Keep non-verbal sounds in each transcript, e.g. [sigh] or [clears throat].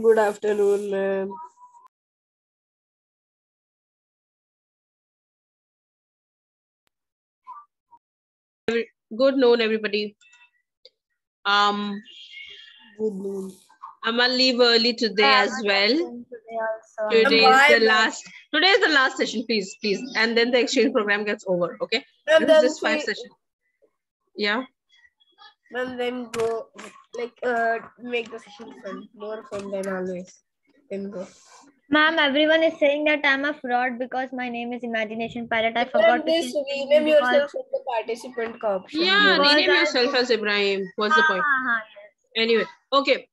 Good afternoon, ma'am. Good noon, everybody. Um, Good noon. I'm gonna leave early today as well. Today also. Today Bye, is the ma'am. last. Today is the last session, please, please, and then the exchange program gets over. Okay, this is just five sessions. Yeah. Ma'am, then go like uh make the session fun, more fun than always. Then go. Ma'am, everyone is saying that I'm a fraud because my name is Imagination Pirate. I Ma'am, forgot to this say rename because- yourself from the participant option. Yeah, Because rename I- yourself as Ibrahim. What's the point? Ah, ah, yes. Anyway, okay.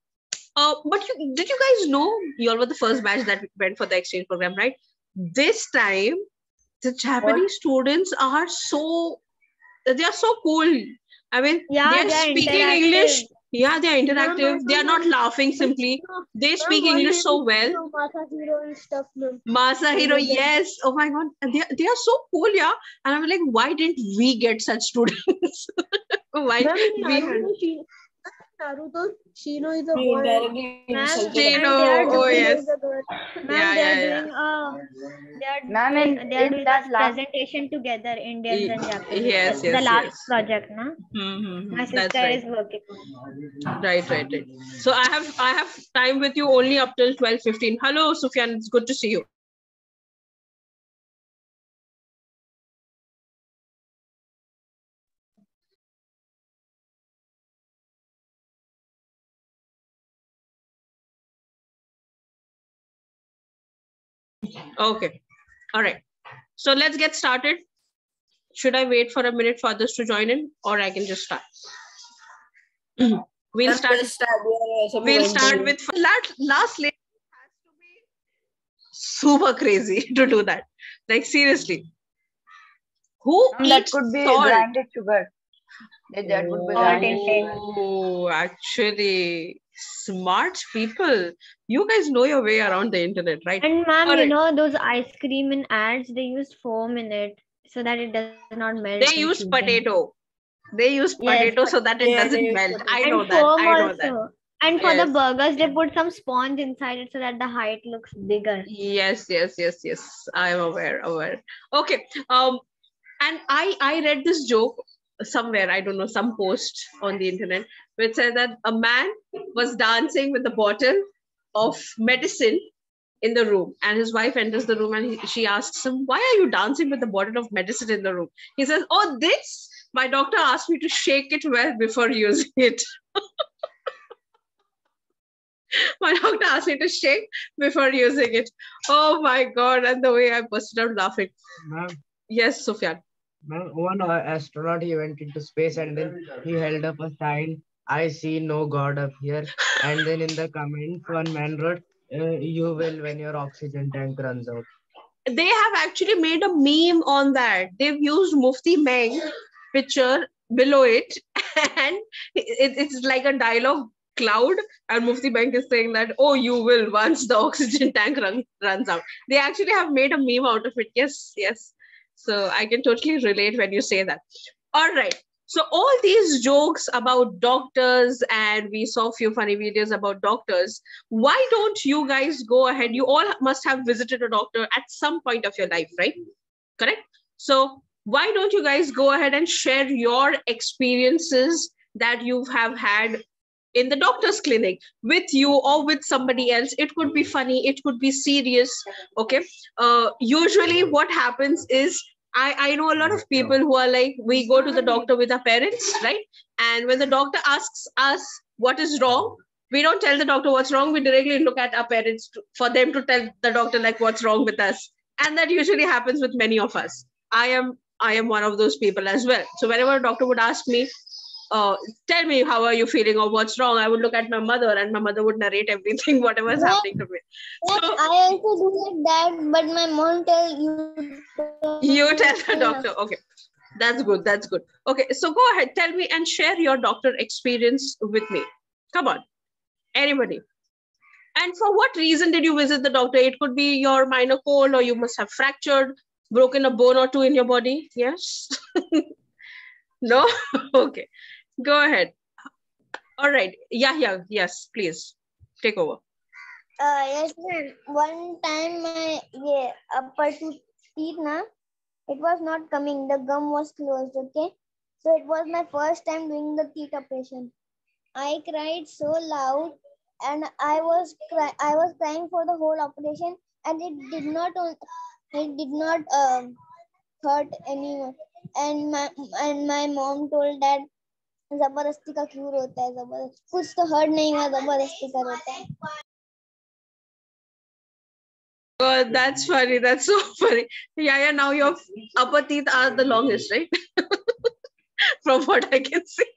Uh, but you did you guys know you all were the first batch that went for the exchange program, right? This time, the Japanese students are so they are so cool. I mean, Yeah, they're they're speaking. English. Yeah, they're interactive. They are not laughing simply. They speak English so well. Hero and stuff. Masahiro, yes. Oh my god, they, they are so cool, yeah. And I'm like, why didn't we get such students? [laughs] why we Naruto, Shino is a We boy. indirectly Ma'am, insulted Shino, they are oh, doing- yes. is a girl. Ma'am, Yeah, they are yeah. doing uh, they are Ma'am, in- they are doing that a last- presentation together, Indians Ye- and Japanese. yes, yes. the yes, last yes. project, na? Mhm, My That's sister right. is working. Right, right, right. So I have I have time with you only up till twelve fifteen. Hello, Sufyan. It's good to see you. Okay. All right. So let's get started. Should I wait for a minute for others to join in or I can just start? [clears throat] We'll Ma'am, start start. Yeah, we'll start with last last lady has to be super crazy [laughs] to do that like seriously who Ma'am, that eats could be salt? grinded sugar. That, that would be Salt grinded oh actually smart people. You guys know your way around the internet right? And ma'am, you know those ice cream in ads, they use foam in it so that it does not melt. they use potato. They use Yes, potato so that it Yeah, doesn't melt. potato. i and know that. foam i know also. that And for the burgers, they put some sponge inside it so that the height looks bigger. yes yes yes yes. I am aware aware. Okay um and i i read this joke somewhere i don't know some post on the internet which said that a man was dancing with a bottle of medicine in the room and his wife enters the room and he, she asks him why are you dancing with a bottle of medicine in the room? He says oh this? My doctor asked me to shake it well before using it. [laughs] My doctor asked me to shake before using it. Oh my god and the way i busted out laughing. Ma'am, yes sufyan. Ma'am, one astronaut he went into space and then he held up a sign. I see no God up here. And then in the comments, one man wrote, uh, "You will when your oxygen tank runs out." they have actually made a meme on that. They've used Mufti Menk picture below it, [laughs] and it, it's like a dialogue cloud. And Mufti Menk is saying that, "Oh, you will once the oxygen tank run, runs out." They actually have made a meme out of it. Yes, yes. So I can totally relate when you say that. All right. So all these jokes about doctors, and we saw a few funny videos about doctors. Why don't you guys go ahead? You all must have visited a doctor at some point of your life, right? Correct. So why don't you guys go ahead and share your experiences that you have had in the doctor's clinic with you or with somebody else it could be funny it could be serious okay uh, usually what happens is I, I know a lot of people who are like we go to the doctor with our parents right? And when the doctor asks us what is wrong we don't tell the doctor what's wrong. We directly look at our parents to, for them to tell the doctor like what's wrong with us. And that usually happens with many of us. I am i am one of those people as well. So whenever a doctor would ask me uh, tell me how are you feeling or what's wrong? I would look at my mother and my mother would narrate everything [laughs] whatever is happening to me. Yes, So- I also do like that, but my mom tell you. [laughs] you tell the doctor. Okay. That's good that's good. Okay so go ahead tell me and share your doctor experience with me. Come on. Anybody? And for what reason did you visit the doctor? It could be your minor cold or you must have fractured broken a bone or two in your body? Yes? [laughs] No? okay. Go ahead. All right. Yeah, yeah, yes, please. Take over. Uh, yes, ma'am. One time my yeah, upper teeth na, it was not coming. The gum was closed. Okay, so it was my first time doing the teeth operation. I cried so loud, and I was cry- I was crying for the whole operation, and it did not it did not um, hurt anyone. And my and my mom told that जबरदस्ती का क्यों रोता है जबरदस्ती कुछ तो hurt नहीं हुआ जबरदस्ती का रोता है Oh, that's funny. That's so funny. Yeah, yeah. Now your upper teeth are the longest, right? [laughs] From what I can see.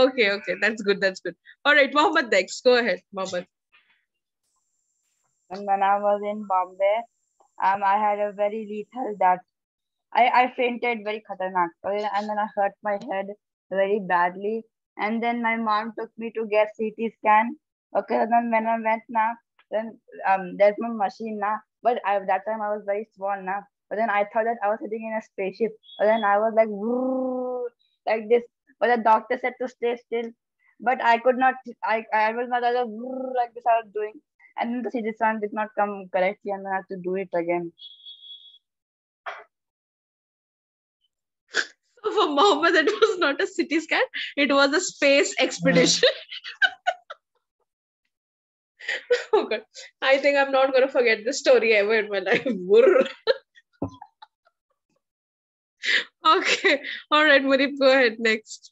okay, okay. That's good. That's good. All right, Mohammed next. Go ahead, Mohammed. And when I was in Bombay, um, I had a very lethal that I, I fainted very khatarnak. Okay, And then I hurt my head very badly. And then my mom took me to get CT scan. Okay, then when I went now, then um there's no machine now. But I, that time I was very small now. But then I thought that I was sitting in a spaceship. But then I was like, like this. But the doctor said to stay still. But I could not, I, I was not "Woo," like this I was doing. And then the CT scan did not come correctly and I had to do it again. For Mohammed, it was not a city scan, it was a space expedition. [laughs] oh god. I think I'm not gonna forget this story ever in my life. [laughs] Okay. All right, Murib, go ahead next.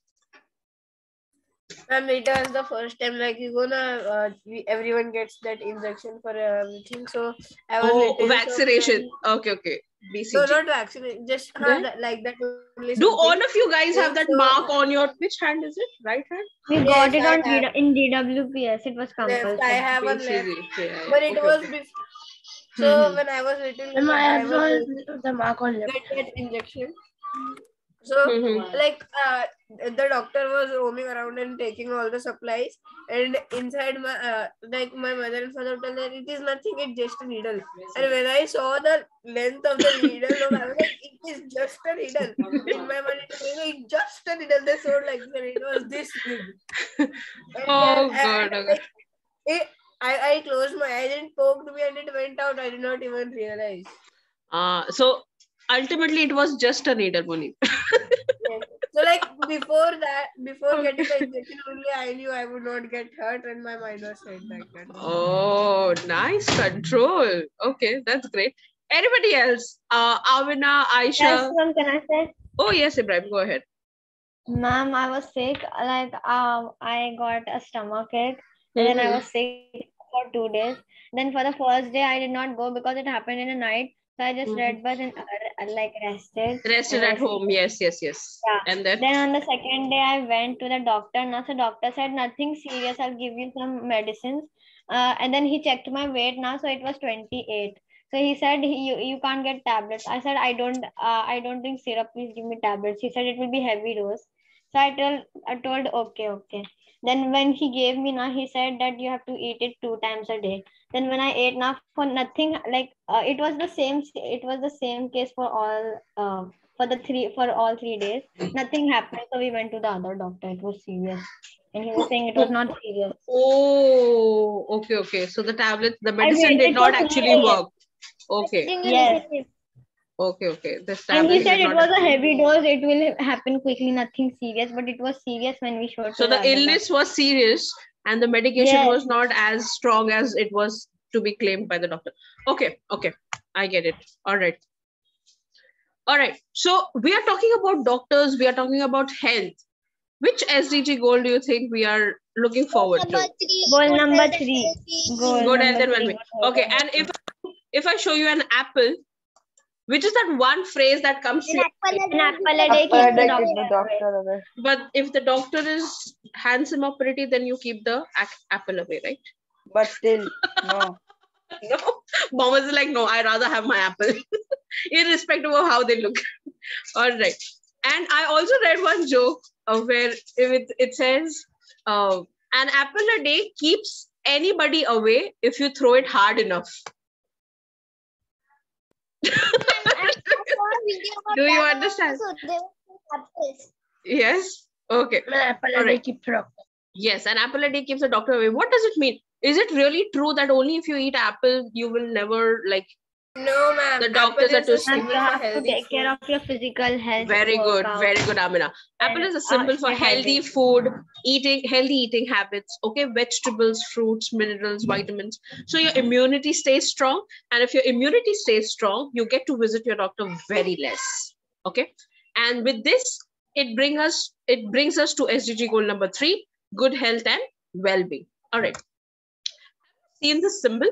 And it was the first time like you gonna uh, everyone gets that injection for everything. So I was Oh, little, so vaccination. my- Okay, okay. no, not vaccination. Just huh, that, like that. only Do all of you guys have that So- mark on your which hand is it? Right hand? We Yes, got it I on have. DW in DWPS. It was compulsory. Left, I have one BCG. left, Yeah, yeah, but it okay, was okay. before. So Mhm. when I was little, And my I was was the mark on left. get that injection. So Mhm. like uh, the doctor was roaming around and taking all the supplies, and inside my uh, like my mother and father told that it is nothing, it's just a needle. And when I saw the length of the needle, I was like, it is just a needle. In my mind, it was like, it's just a needle. They showed like and it was this big. And Oh, then, God, oh, like, it, I, I closed my eyes and poked me and it went out. I did not even realize. Uh, so ultimately, it was just a needle, Munib. [laughs] Yes. So like before that, before Okay. getting the injection, only I knew I would not get hurt, and my mind was set like that. Oh, nice control. Okay, that's great. Anybody else? Uh, Avina, Yes, Aisha. ma'am, can I say? Oh, yes, Ibrahim, go ahead. Ma'am, I was sick. Like, um, I got a stomach ache, and then I Mhm. was sick for two days. Then for the first day, I did not go because it happened in the night. So I just Mhm. read bus and uh, like rested. Rested at home. Yes, yes, yes. Yeah. And then, Then on the second day, I went to the doctor. Now, so doctor said nothing serious. I'll give you some medicines. Uh, and then he checked my weight now, so it was 28. So he said he, you you can't get tablets. I said I don't uh, I don't drink syrup. Please give me tablets. He said it will be heavy dose. So I told I told okay okay. Then when he gave me now, he said that you have to eat it two times a day. Then when I ate now for nothing like uh, it was the same it was the same case for all uh, for the three for all three days nothing happened so we went to the other doctor it was serious and he was saying it was not serious oh, okay, okay. So the tablets, the medicine did not actually serious. work. Okay, Yes. Okay, okay. This and he said it was a heavy dose it will happen quickly nothing serious but it was serious when we showed So to the other illness was serious and the medication Yes. was not as strong as it was to be claimed by the doctor. Okay, okay. I get it. All right. All right. So we are talking about doctors, we are talking about health. Which SDG goal do you think we are looking forward to? three. Goal number three. well-being. Goal Good health number and three, well-being. Okay, and and if if I show you an apple, which is that one phrase that comes An apple a day keeps the addict is the doctor away. but if the doctor is handsome or pretty, then you keep the apple away, right? But still, no. [laughs] No, mom is like, no, I rather have my apple, [laughs] irrespective of how they look. [laughs] All right. And I also read one joke uh, where it, it says, uh, an apple a day keeps anybody away if you throw it hard enough. I saw a video about Do you understand? also. They were apples. Yes. Okay. An apple a day Alright. keeps the doctor. Yes, an apple a day keeps the doctor away. What does it mean? Is it really true that only if you eat apple you will never like? No, ma'am. The doctors are too a Ma'am, symbol you for have to healthy take care food. of your physical health. Very good, workout. very good, Amina. Apple is a uh, symbol for stay healthy food, eating healthy eating habits. Okay, vegetables, fruits, minerals, vitamins. So your immunity stays strong, and if your immunity stays strong, you get to visit your doctor very less. Okay, and with this, it bring us it brings us to SDG goal number three: good health and well-being. All right. Seen the symbol?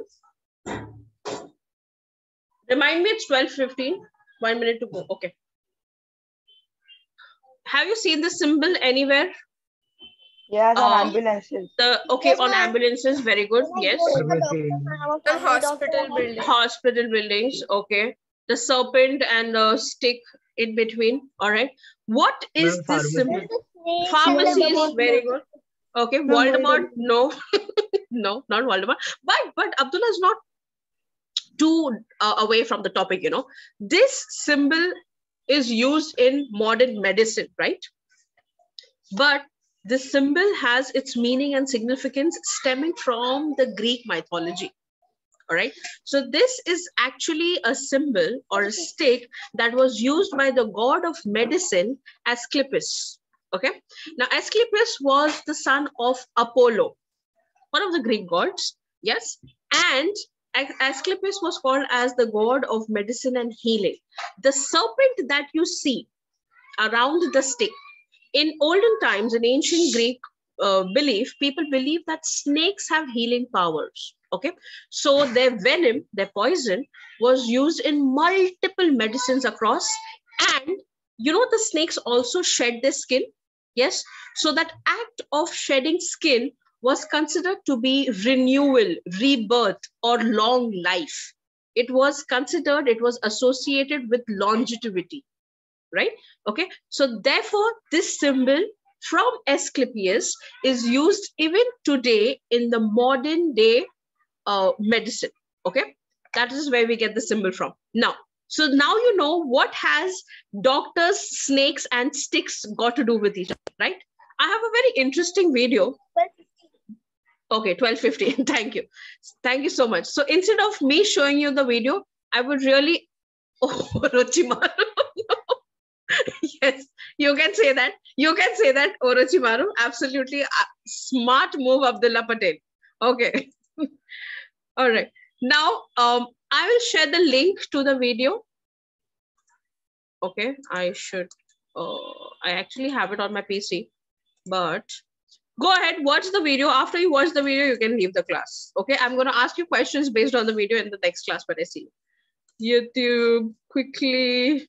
Remind me, it's twelve fifteen. One minute to go. Okay. Have you seen the symbol anywhere? Yes, on Um, ambulances. The okay Yes, on ambulances, very good. Yes. go the Pharmacy. doctor, I have a And family doctor, hospital I have- building. Hospital buildings, okay. The serpent and the stick in between. All right. What is Ma'am, this pharmacy. symbol? There's the snake and the Pharmacies, bubble. very good. Okay, Voldemort, no, no, [laughs] not Voldemort. But but Abdullah is not too uh, away from the topic. You know, this symbol is used in modern medicine, right? But this symbol has its meaning and significance stemming from the Greek mythology. All right. So this is actually a symbol or a stick that was used by the god of medicine Asclepius. Okay. Now, Asclepius was the son of Apollo, one of the Greek gods. Yes. And Asclepius was called as the god of medicine and healing. The serpent that you see around the stick, in olden times, in ancient Greek uh, belief, people believe that snakes have healing powers. Okay. So their venom, their poison, was used in multiple medicines across. And you know, the snakes also shed their skin. Yes. So that act of shedding skin was considered to be renewal, rebirth, or long life. It was considered, it was associated with longevity, right? Okay. So therefore, this symbol from Asclepius is used even today in the modern day uh, medicine. Okay. That is where we get the symbol from. Now, so now you know what has doctors, snakes, and sticks got to do with each other, right? I have a very interesting video. Okay, 12:15. [laughs] Thank you. Thank you so much. So instead of me showing you the video, I would really [laughs] oh Orochimaru. [laughs] yes, you can say that. You can say that, Orochimaru. Absolutely uh, smart move, Abdullah Patel. Okay. All right. Now, um, I will share the link to the video. Okay, I should. Uh, I actually have it on my PC, but go ahead, watch the video. After you watch the video, you can leave the class. Okay, I'm going to ask you questions based on the video in the next class when I see you. YouTube, quickly.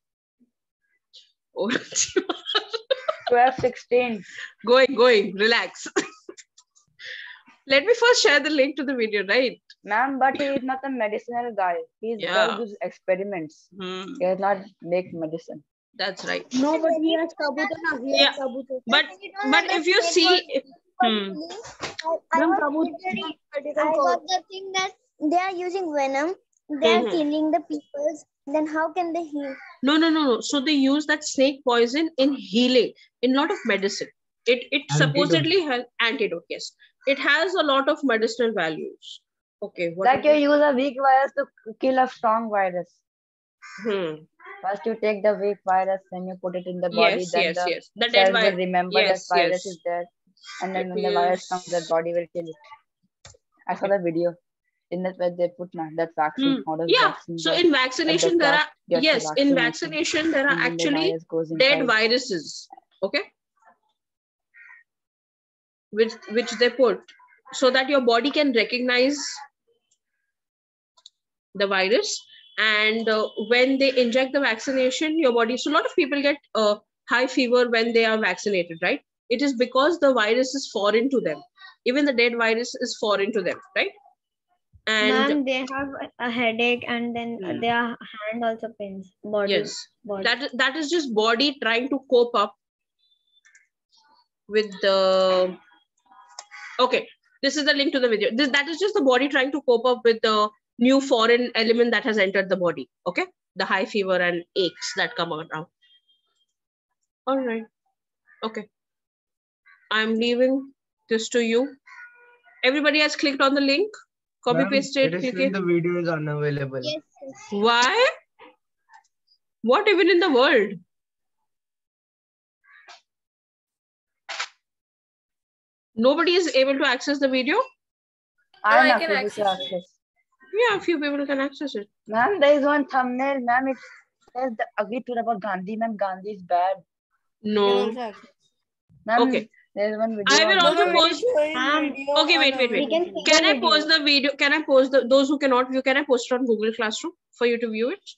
[laughs] Orochimaru. 12, 16. going, going, relax. Let me first share the link to the video, right? Ma'am, but he is not a medicinal guy. He's Yeah. yeah. use experiments. Hmm, He does not make medicine. that's right. No, but he has Kabuto na. He Yeah. has Kabuto. But We but if you see, for hmm, I, I was literally- I got the thing that they are using venom. They are Mhm. killing the people. Then how can they heal? no, no, no, no. So they use that snake poison in healing, in lot of medicine. It it Antidote. supposedly has antidote. Yes, it has a lot of medicinal values. Okay, what Like you it? use a weak virus to kill a strong virus. Hmm. First you take the weak virus, then you put it in the body, Yes, then yes, the yes. The dead virus. remember Yes, that virus yes. is there. And then when the virus comes, their body will kill it. I saw the video. In that where they put now that vaccine. How Yeah. vaccine So in That vaccination, there are yes, in vaccination, there are and actually virus dead viruses. Okay. Which which they put so that your body can recognize the virus and uh, when they inject the vaccination your body so a lot of people get uh, high fever when they are vaccinated right it is because the virus is foreign to them even the dead virus is foreign to them right and they have a- headache and then Hmm. their hand also pains. Body. yes body. that is- that is just body trying to cope up with the okay this is the link to the video this, that is just the body trying to cope up with the new foreign element that has entered the body okay the high fever and aches that come around all right Okay. I'm leaving this to you. Everybody has clicked on the link. Copy Ma'am, paste it. It is click showing it. the video is unavailable. Yes, yes. Why? What even in the world? Nobody is able to access the video? I I am can able to access it. access. Yeah, a few people can access it. Ma'am, there is one thumbnail. Ma'am, it says the ugly truth about Gandhi. Ma'am, Gandhi is bad. No. Ma'am, Okay. There is one video. I will on- also post. Um, Okay, wait, wait, wait. can Can I post the video? Can I post the those who cannot view? Can I post it on Google Classroom for you to view it?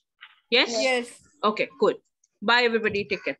Yes. Yes. Okay. Cool. Bye, everybody. Take care.